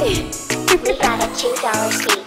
We gotta change our sleep.